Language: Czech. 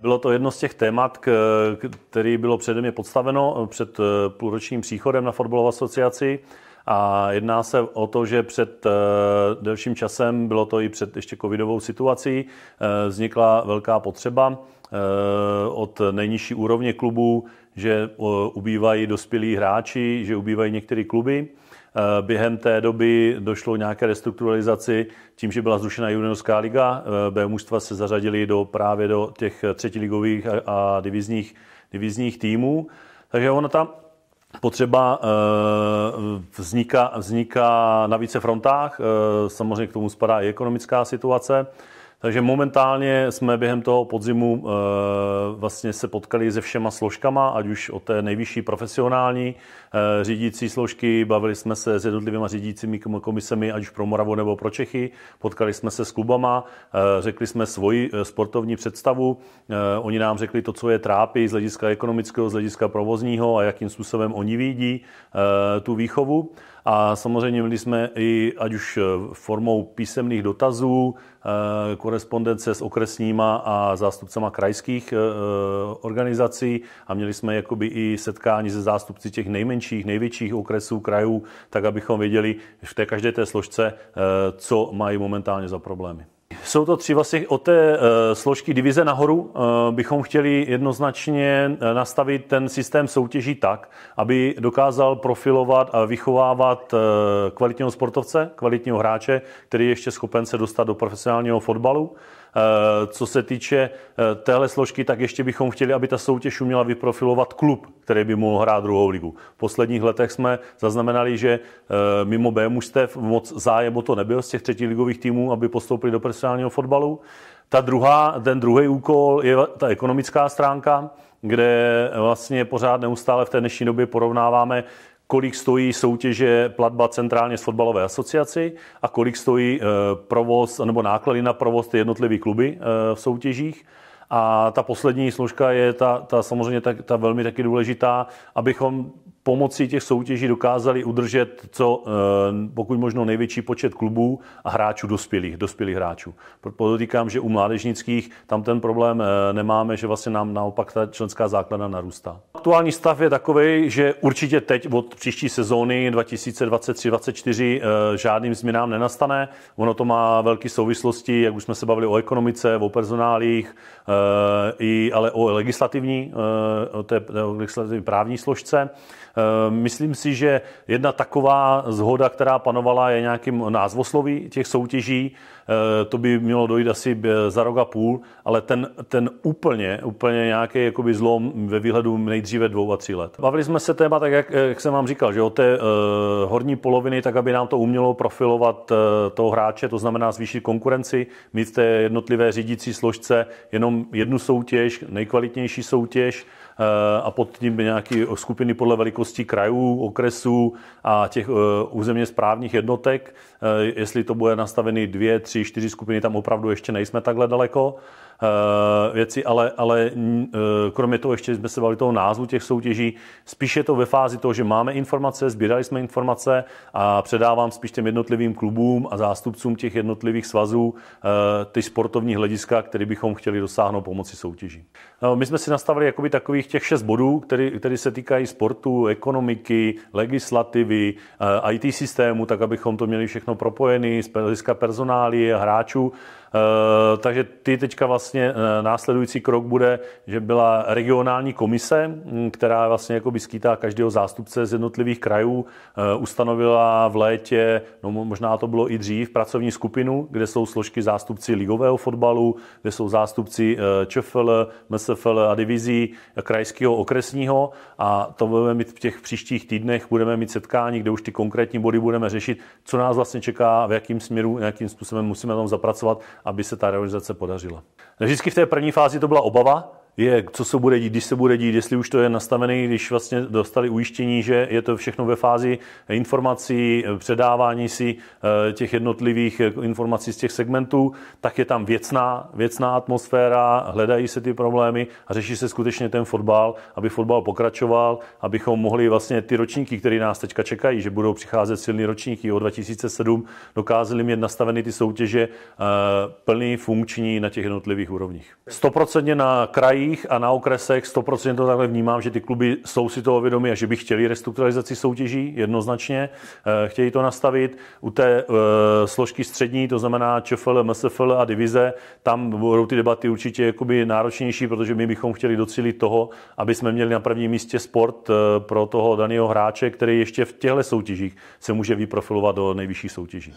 Bylo to jedno z těch témat, který bylo přede mě podstaveno před půlročním příchodem na fotbalovou asociaci. A jedná se o to, že před delším časem, bylo to i před ještě covidovou situací, vznikla velká potřeba od nejnižší úrovně klubů, že ubývají dospělí hráči, že ubývají některé kluby. Eh, během té doby došlo nějaké restrukturalizaci tím, že byla zrušena juniorská liga. Eh, B mužstva se zařadili do, právě do těch třetiligových a divizních, divizních týmů. Takže ona ta potřeba eh, vzniká, vzniká na více frontách. Samozřejmě k tomu spadá i ekonomická situace. Takže momentálně jsme během toho podzimu e, vlastně se potkali se všema složkama, ať už o té nejvyšší profesionální e, řídící složky, bavili jsme se s jednotlivými řídícími komisemi, ať už pro Moravu nebo pro Čechy, potkali jsme se s klubama, e, řekli jsme svoji sportovní představu, oni nám řekli to, co je trápí z hlediska ekonomického, z hlediska provozního a jakým způsobem oni vidí tu výchovu. A samozřejmě měli jsme i, ať už formou písemných dotazů, Eh, korespondence s okresníma a zástupcema krajských eh, organizací a měli jsme jakoby i setkání se zástupci těch nejmenších, největších okresů, krajů, tak abychom věděli v té každé té složce, eh, co mají momentálně za problémy. Jsou to tři vlastně od té složky divize nahoru. Bychom chtěli jednoznačně nastavit ten systém soutěží tak, aby dokázal profilovat a vychovávat kvalitního sportovce, kvalitního hráče, který je ještě schopen se dostat do profesionálního fotbalu. Eh, co se týče eh, téhle složky, tak ještě bychom chtěli, aby ta soutěž uměla vyprofilovat klub, který by mohl hrát druhou ligu. V posledních letech jsme zaznamenali, že eh, mimo B mužstev moc zájem o to nebyl z těch třetí ligových týmů, aby postoupili do profesionálního fotbalu. Ta druhá, ten druhý úkol je ta ekonomická stránka, kde vlastně pořád neustále v té dnešní době porovnáváme kolik stojí soutěže platba centrálně z fotbalové asociaci a kolik stojí eh, provoz nebo náklady na provoz ty jednotlivé kluby eh, v soutěžích. A ta poslední složka je ta, ta samozřejmě ta, ta velmi taky důležitá, abychom pomocí těch soutěží dokázali udržet co eh, pokud možno největší počet klubů a hráčů dospělých, dospělých hráčů. Podotýkám, že u mládežnických tam ten problém nemáme, že vlastně nám naopak ta členská základna narůstá. Aktuální stav je takový, že určitě teď od příští sezóny 2023-2024 eh, žádným změnám nenastane. Ono to má velké souvislosti, jak už jsme se bavili o ekonomice, o personálích, ale o legislativní, o té legislativní právní složce. Eh, myslím si, že jedna taková zhoda, která panovala, je nějakým názvosloví těch soutěží. Eh, to by mělo dojít asi za rok a půl, ale ten, ten úplně, úplně nějaký jakoby zlom ve výhledu nejdříve dvou a tří let. Bavili jsme se téma, tak jak, jak jsem vám říkal, že o té uh, horní poloviny, tak aby nám to umělo profilovat toho hráče, to znamená zvýšit konkurenci, mít v té jednotlivé řídící složce jenom jednu soutěž, nejkvalitnější soutěž, a pod tím nějaké skupiny podle velikosti krajů, okresů a těch územně správních jednotek. Jestli to bude nastavený dvě, tři, čtyři skupiny, tam opravdu ještě nejsme takhle daleko. Eh, věci, ale, ale eh, kromě toho ještě jsme se bavili toho názvu těch soutěží. Spíš je to ve fázi toho, že máme informace, sbírali jsme informace a předávám spíš těm jednotlivým klubům a zástupcům těch jednotlivých svazů eh, ty sportovní hlediska, které bychom chtěli dosáhnout pomocí soutěží. My jsme si nastavili jakoby takových těch šest bodů, které se týkají sportu, ekonomiky, legislativy, IT systému, tak abychom to měli všechno propojené z hlediska personály a hráčů takže ty teďka vlastně eh, následující krok bude, že byla regionální komise, hm, která vlastně jako by skýtá každého zástupce z jednotlivých krajů, eh, ustanovila v létě, no možná to bylo i dřív, pracovní skupinu, kde jsou složky zástupci ligového fotbalu, kde jsou zástupci ČFL, MSFL a divizí krajského okresního. A to budeme mít v těch příštích týdnech, budeme mít setkání, kde už ty konkrétní body budeme řešit, co nás vlastně čeká, v jakým směru, jakým způsobem musíme tam zapracovat aby se ta realizace podařila. Vždycky v té první fázi to byla obava, je, co se bude dít, když se bude dít, jestli už to je nastavené, když vlastně dostali ujištění, že je to všechno ve fázi informací, předávání si eh, těch jednotlivých eh, informací z těch segmentů, tak je tam věcná, věcná atmosféra, hledají se ty problémy a řeší se skutečně ten fotbal, aby fotbal pokračoval, abychom mohli vlastně ty ročníky, které nás teďka čekají, že budou přicházet silný ročníky od 2007, dokázali mít nastaveny ty soutěže eh, plný, funkční na těch jednotlivých úrovních. 100% na krajích a na okresech 100% to takhle vnímám, že ty kluby jsou si toho vědomi a že by chtěli restrukturalizaci soutěží jednoznačně, eh, chtějí to nastavit. U té uh, složky střední, to znamená ČFL, MSFL a divize, tam budou ty debaty určitě jakoby náročnější, protože my bychom chtěli docílit toho, aby jsme měli na prvním místě sport pro toho daného hráče, který ještě v těchto soutěžích se může vyprofilovat do nejvyšších soutěží.